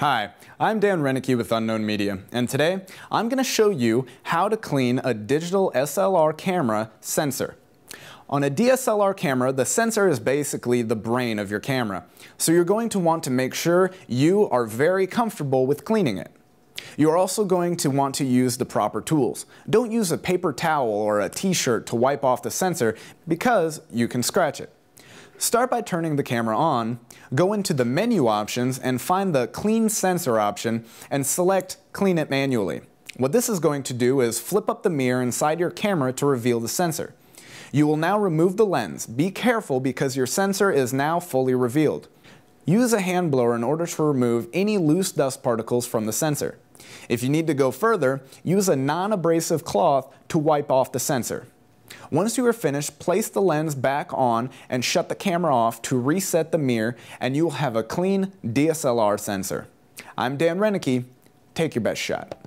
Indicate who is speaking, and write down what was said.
Speaker 1: Hi, I'm Dan Reinecke with Unknown Media, and today I'm going to show you how to clean a digital SLR camera sensor. On a DSLR camera, the sensor is basically the brain of your camera, so you're going to want to make sure you are very comfortable with cleaning it. You're also going to want to use the proper tools. Don't use a paper towel or a t-shirt to wipe off the sensor because you can scratch it. Start by turning the camera on, go into the menu options and find the Clean Sensor option and select Clean it manually. What this is going to do is flip up the mirror inside your camera to reveal the sensor. You will now remove the lens. Be careful because your sensor is now fully revealed. Use a hand blower in order to remove any loose dust particles from the sensor. If you need to go further, use a non-abrasive cloth to wipe off the sensor. Once you are finished, place the lens back on and shut the camera off to reset the mirror and you will have a clean DSLR sensor. I'm Dan Reinecke. Take your best shot.